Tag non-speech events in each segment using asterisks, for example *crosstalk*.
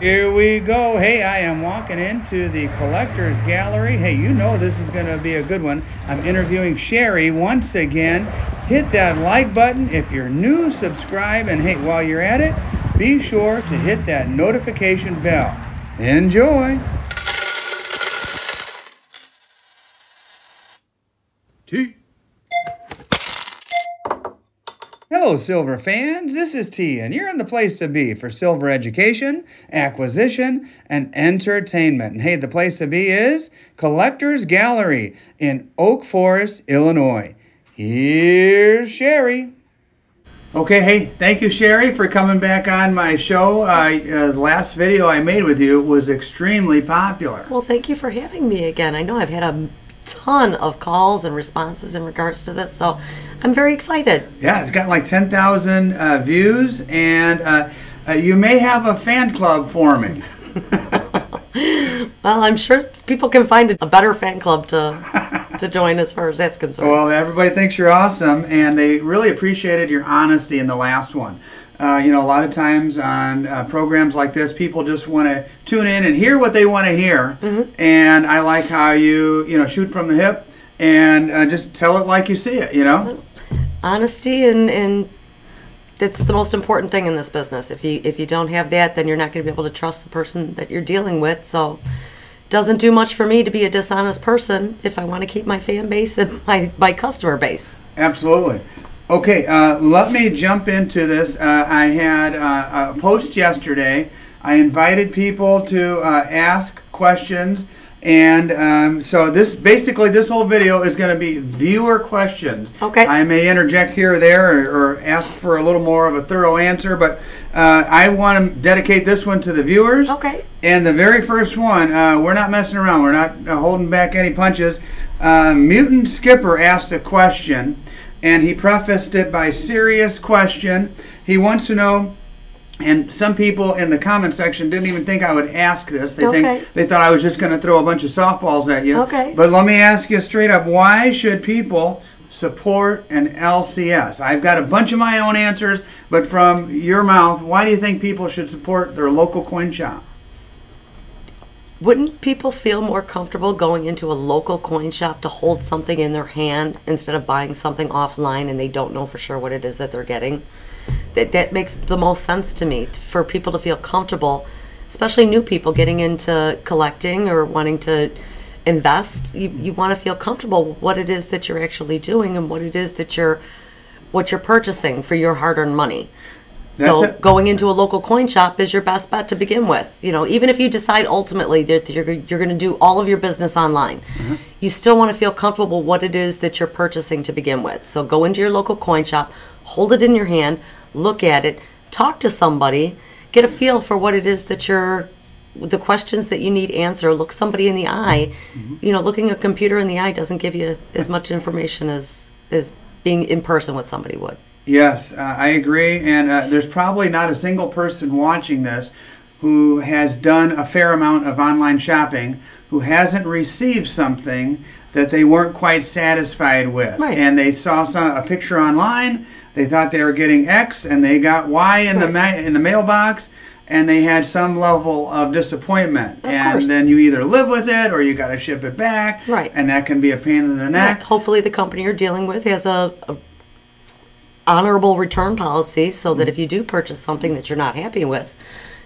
Here we go. Hey, I am walking into the collector's gallery. Hey, you know this is going to be a good one. I'm interviewing Sherrie once again. Hit that like button if you're new, subscribe, and hey, while you're at it, be sure to hit that notification bell. Enjoy. T. Hello, Silver fans. This is T, and you're in the place to be for silver education, acquisition, and entertainment. And hey, the place to be is Collector's Gallery in Oak Forest, Illinois. Here's Sherrie. Okay, hey, thank you, Sherrie, for coming back on my show. Uh, uh, the last video I made with you was extremely popular. Well, thank you for having me again. I know I've had a ton of calls and responses in regards to this, so I'm very excited. Yeah, it's got like 10,000 uh, views, and uh, uh, you may have a fan club forming. *laughs* well, I'm sure people can find a better fan club to to join as far as that's concerned. Well, everybody thinks you're awesome, and they really appreciated your honesty in the last one. Uh, you know, a lot of times on uh, programs like this, people just want to tune in and hear what they want to hear. Mm-hmm. And I like how you, you know, shoot from the hip and uh, just tell it like you see it. You know, honesty and and that's the most important thing in this business. If you if you don't have that, then you're not going to be able to trust the person that you're dealing with. So, doesn't do much for me to be a dishonest person if I want to keep my fan base and *laughs* my my customer base. Absolutely. Okay, uh, let me jump into this. Uh, I had uh, a post yesterday. I invited people to uh, ask questions, and um, so this basically this whole video is going to be viewer questions. Okay. I may interject here or there, or, or ask for a little more of a thorough answer, but uh, I want to dedicate this one to the viewers. Okay. And the very first one, uh, we're not messing around. We're not holding back any punches. Mutant Skipper asked a question and he prefaced it by serious question. He wants to know and some people in the comment section didn't even think I would ask this. They okay. think they thought I was just going to throw a bunch of softballs at you. Okay. But let me ask you straight up, why should people support an LCS? I've got a bunch of my own answers, but from your mouth, why do you think people should support their local coin shop? wouldn't people feel more comfortable going into a local coin shop to hold something in their hand instead of buying something offline and they don't know for sure what it is that they're getting? That that makes the most sense to me for people to feel comfortable, especially new people getting into collecting or wanting to invest. You you want to feel comfortable with what it is that you're actually doing and what it is that you're what you're purchasing for your hard-earned money. That's so it. going into a local coin shop is your best bet to begin with. You know, even if you decide ultimately that you're, you're going to do all of your business online, Mm-hmm. you still want to feel comfortable what it is that you're purchasing to begin with. So go into your local coin shop, hold it in your hand, look at it, talk to somebody, get a feel for what it is that you're the questions that you need answer look somebody in the eye Mm-hmm. you know looking a computer in the eye doesn't give you as much information as as being in person with somebody would Yes, uh, I agree. And uh, there's probably not a single person watching this who has done a fair amount of online shopping who hasn't received something that they weren't quite satisfied with. Right. And they saw some, a picture online, they thought they were getting X, and they got Y in the ma- in the mailbox. And they had some level of disappointment, Of and course. then you either live with it or you got to ship it back, Right. And that can be a pain in the neck. hopefully the company you're dealing with has a, a honorable return policy so that mm. if you do purchase something that you're not happy with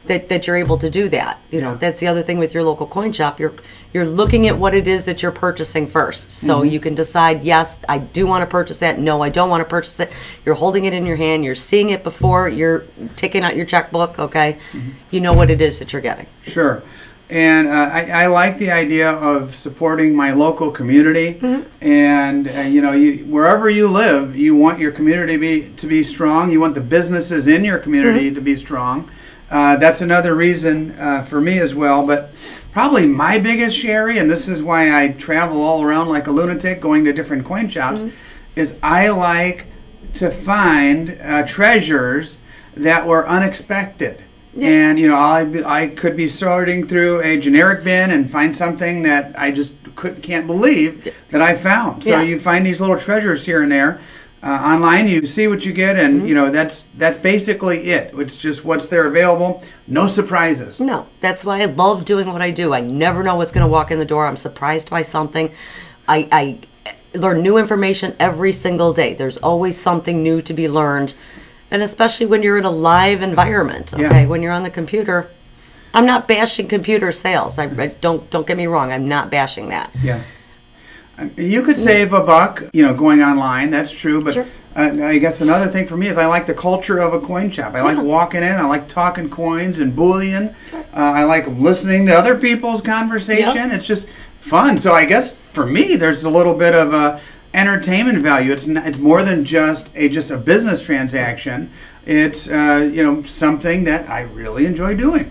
that, that you're able to do that you know? That's the other thing with your local coin shop. You're you're looking at what it is that you're purchasing first. So you can decide yes i do want to purchase that. No i don't want to purchase it. You're holding it in your hand. You're seeing it before. You're taking out your checkbook okay? You know what it is that you're getting. Sure. And uh, I, I like the idea of supporting my local community. And uh, you know, you, wherever you live, you want your community to be to be strong. You want the businesses in your community to be strong. Uh, that's another reason uh, for me as well. But probably my biggest Sherrie, and this is why I travel all around like a lunatic, going to different coin shops, is I like to find uh, treasures that were unexpected. And you know, I I could be sorting through a generic bin and find something that I just could can't believe that I found. So Yeah. you find these little treasures here and there. Uh, online, you see what you get, and you know that's that's basically it. It's just what's there available. No surprises. No, that's why I love doing what I do. I never know what's going to walk in the door. I'm surprised by something. I, I learn new information every single day. There's always something new to be learned, and especially when you're in a live environment. Okay, Yeah. when you're on the computer. I'm not bashing computer sales. I, I don't don't get me wrong. I'm not bashing that. Yeah. You could save a buck, you know, going online. That's true. But Sure. uh, I guess another thing for me is I like the culture of a coin shop. I like walking in. I like talking coins and bullion. Uh, I like listening to other people's conversation. Yep. It's just fun. So I guess for me, there's a little bit of a entertainment value. It's not, it's more than just a just a business transaction. It's uh, you know something that I really enjoy doing.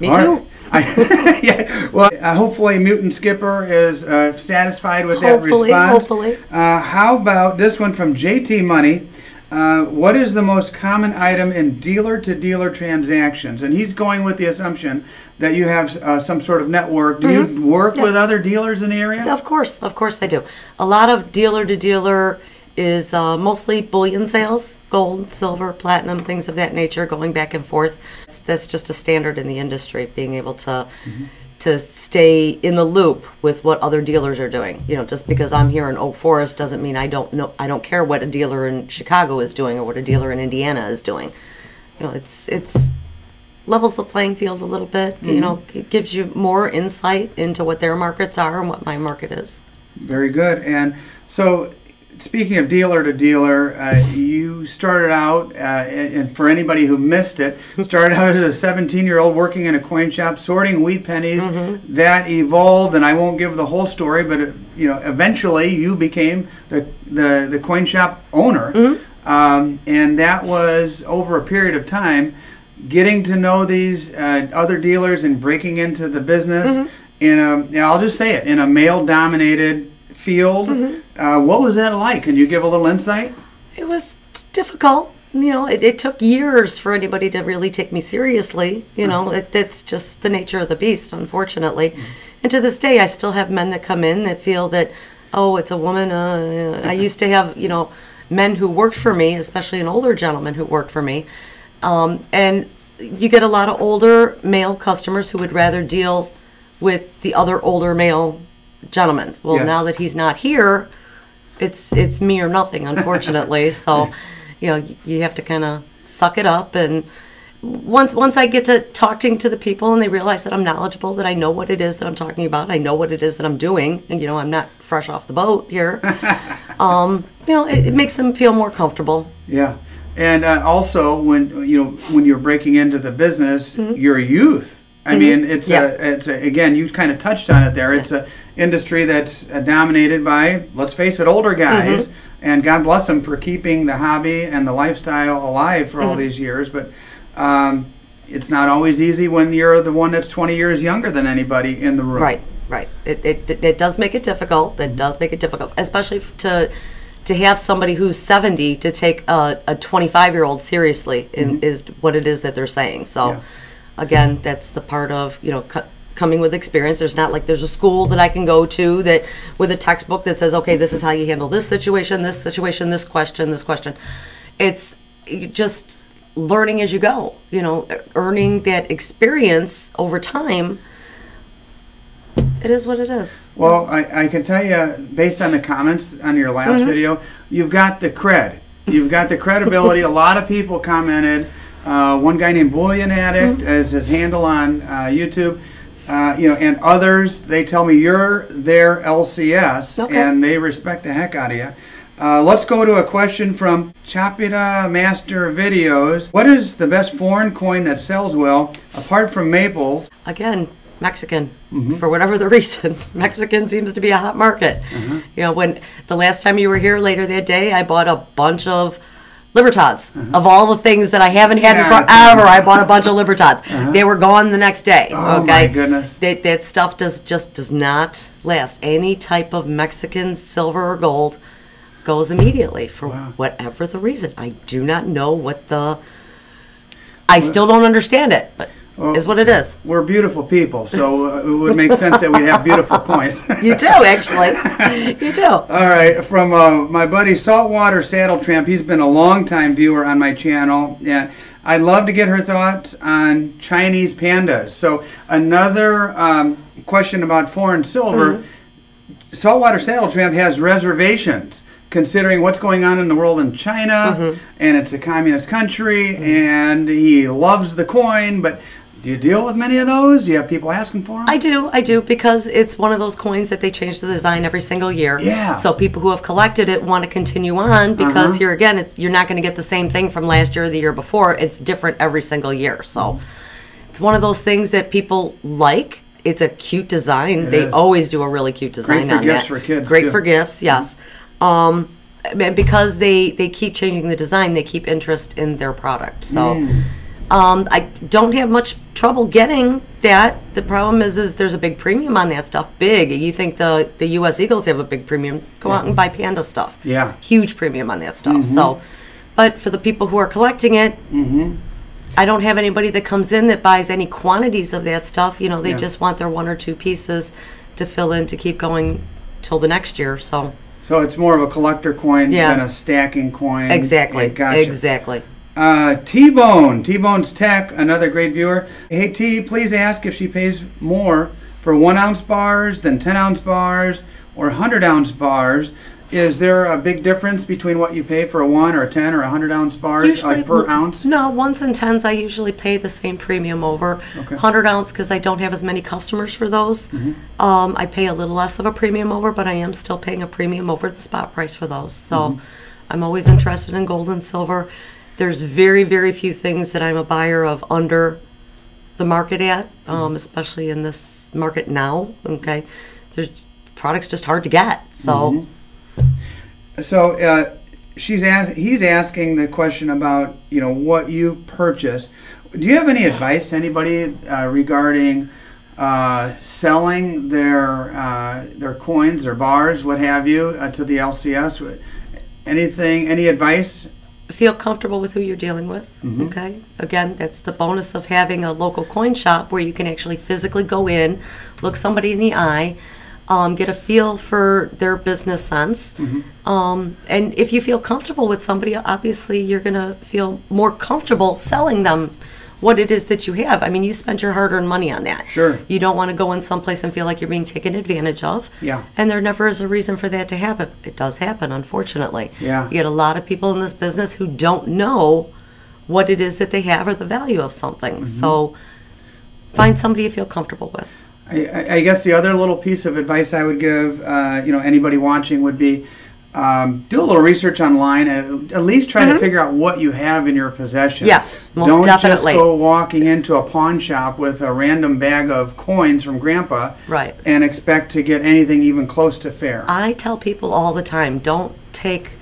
Me All too. right. I, *laughs* yeah. Well, uh, hopefully, Mutant Skipper is uh, satisfied with that response. hopefully. Uh, how about this one from JT Money? Uh, what is the most common item in dealer-to-dealer transactions? And he's going with the assumption that you have uh, some sort of network. Do you work Mm-hmm. Yes. with other dealers in the area? Of course, of course I do. A lot of dealer to dealer is uh, mostly bullion sales, gold, silver, platinum, things of that nature, going back and forth. It's- That's just a standard in the industry, being able to to stay in the loop with what other dealers are doing. You know, just because I'm here in Oak Forest doesn't mean I don't know. I don't care what a dealer in Chicago is doing or what a dealer in Indiana is doing. You know, it's it's levels the playing field a little bit. You know, it gives you more insight into what their markets are and what my market is. Very good. And so, speaking of dealer to dealer, uh, you started out, uh, and for anybody who missed it, started out as a 17 year old working in a coin shop, sorting wheat pennies. That evolved, and I won't give the whole story, but it, you know, eventually you became the the, the coin shop owner, um, and that was over a period of time. Getting to know these uh, other dealers and breaking into the business in a, I'll just say it, in a male-dominated field. Uh, what was that like? Can you give a little insight? It was difficult. You know, it, it took years for anybody to really take me seriously. You know, it, it's just the nature of the beast, unfortunately. And to this day, I still have men that come in that feel that, oh, it's a woman. Uh, I used to have, you know, men who worked for me, especially an older gentleman who worked for me. Um, and you get a lot of older male customers who would rather deal with the other older male gentleman. Well, Yes. now that he's not here, it's it's me or nothing, unfortunately. *laughs* so, you know, you have to kind of suck it up. And once once I get to talking to the people and they realize that I'm knowledgeable, that I know what it is that I'm talking about, I know what it is that I'm doing, and you know, I'm not fresh off the boat here. *laughs* um, you know, it, it makes them feel more comfortable. Yeah, and uh, also when you know when you're breaking into the business, you're a youth. I mean, it's Yeah. a, it's a, again, you kind of touched on it there. It's a industry that's uh, dominated by, let's face it, older guys. And God bless them for keeping the hobby and the lifestyle alive for all these years. But um, it's not always easy when you're the one that's 20 years younger than anybody in the room. Right, right. It, it, it, does make it difficult. It does make it difficult, especially to to have somebody who's 70 to take a, a 25 year old seriously in, is what it is that they're saying. So, Yeah. again, that's the part of you know co- coming with experience. There's not like there's a school that I can go to that with a textbook that says, okay, this is how you handle this situation, this situation, this question, this question. It's just learning as you go. You know, earning that experience over time. It is what it is. Well, I, I can tell you, based on the comments on your last Mm-hmm. video, you've got the cred. You've got the credibility. a lot of people commented. Uh, one guy named Bullion Addict Mm-hmm. as his handle on uh, YouTube. Uh, you know, and others, they tell me you're their LCS, Okay. and they respect the heck out of you. Uh, let's go to a question from Chapita Master Videos. What is the best foreign coin that sells well, apart from maples? again Mexican for whatever the *laughs* reason. Mexican seems to be a hot market. You know, when the last time you were here later that day, I bought a bunch of Libertads. Uh-huh. Of all the things that I haven't had Yeah. in forever, I bought a bunch of *laughs* Libertads. Uh-huh. They were gone the next day. Oh, okay, my goodness. That that stuff does just does not last. Any type of Mexican silver or gold goes immediately for whatever the reason. I do not know what the. I still don't understand it, but is what it is. We're beautiful people, so uh, it would make sense that we'd have beautiful *laughs* coins. You do, actually. you do. All right, from uh, my buddy Saltwater Saddle Tramp. He's been a long-time viewer on my channel, and I'd love to get her thoughts on Chinese pandas. So another um, question about foreign silver. Saltwater Saddle Tramp has reservations considering what's going on in the world in China, and it's a communist country, and he loves the coin, but do you deal with many of those? Do you have people asking for them? I do, I do, because it's one of those coins that they change the design every single year. Yeah. So people who have collected it want to continue on because Uh-huh. here again, it's, you're not going to get the same thing from last year or the year before. It's different every single year. So it's one of those things that people like. It's a cute design. they is. always do a really cute design Great for on gifts that. for kids, Great too. for gifts, yes. Um, and because they they keep changing the design, they keep interest in their product. So. Mm. Um, I don't have much trouble getting that. The problem is, is there's a big premium on that stuff. Big. You think the the U.S. Eagles have a big premium? Go out and buy Panda stuff. Yeah. Huge premium on that stuff. So, but for the people who are collecting it, I don't have anybody that comes in that buys any quantities of that stuff. You know, they Yeah. just want their one or two pieces to fill in to keep going till the next year. So, So it's more of a collector coin Yeah. than a stacking coin. exactly, Gotcha. exactly. Uh, T-Bone, T-Bone's Tech, another great viewer. Hey T, please ask if she pays more for one ounce bars than ten ounce bars or hundred ounce bars. Is there a big difference between what you pay for a one or a ten or a hundred ounce bars, like per ounce? No, ones and tens I usually pay the same premium over. Okay. Hundred ounce because I don't have as many customers for those. Mm-hmm. Um, I pay a little less of a premium over, but I am still paying a premium over the spot price for those. So Mm-hmm. I'm always interested in gold and silver. There's very, very few things that I'm a buyer of under the market at, Mm-hmm. um, especially in this market now. Okay, there's products just hard to get. So. Mm-hmm. So uh, she's ask, he's asking the question about you know what you purchase. Do you have any advice to anybody uh, regarding uh, selling their uh, their coins, or bars, what have you, uh, to the LCS? Anything? Any advice? Feel comfortable with who you're dealing with. Mm-hmm. Okay. Again, that's the bonus of having a local coin shop where you can actually physically go in, look somebody in the eye, um, get a feel for their business sense. Mm-hmm. Um, and if you feel comfortable with somebody, obviously you're going to feel more comfortable selling them what it is that you have. I mean, you spent your hard earned money on that. Sure. You don't want to go in someplace and feel like you're being taken advantage of. Yeah. And there never is a reason for that to happen. It does happen, unfortunately. Yeah. You get a lot of people in this business who don't know what it is that they have or the value of something. Mm-hmm. So find somebody you feel comfortable with. I, I- I guess the other little piece of advice I would give, uh, you know, anybody watching would be um, do a little research online and at least try to figure out what you have in your possession. Mm-hmm. Yes, most Don't definitely. just go walking into a pawn shop with a random bag of coins from Grandpa, Right. and expect to get anything even close to fair. I tell people all the time, don't take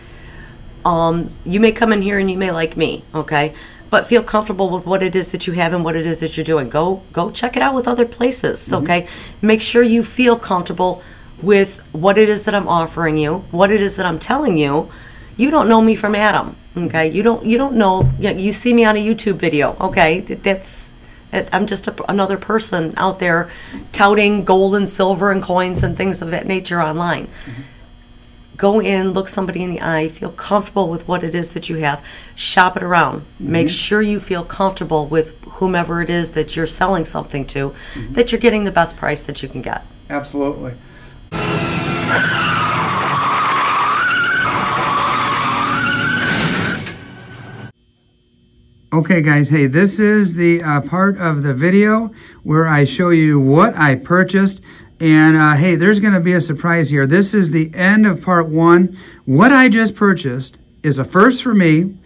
um you may come in here and you may like me, okay? But feel comfortable with what it is that you have and what it is that you're doing. Go go check it out with other places, okay? Make sure you feel comfortable with what it is that I'm offering you, what it is that I'm telling you. You don't know me from Adam, okay? You don't you don't know you, you see me on a YouTube video, okay? That's that- I'm just a, another person out there touting gold and silver and coins and things of that nature online mm-hmm. go in, look somebody in the eye, feel comfortable with what it is that you have, shop it around. Make mm-hmm. sure you feel comfortable with whomever it is that you're selling something to, mm-hmm. that you're getting the best price that you can get. Absolutely. Okay, guys, hey, this is the uh, part of the video where I show you what I purchased. And uh, hey, there's going to be a surprise here. This is the end of part one. What I just purchased is a first for me,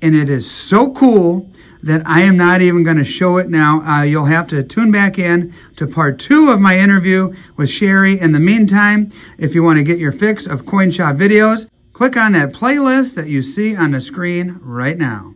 and it is so cool that I am not even going to show it now. Uh, you'll have to tune back in to part two of my interview with Sherrie. In the meantime, if you want to get your fix of coin shop videos, click on that playlist that you see on the screen right now.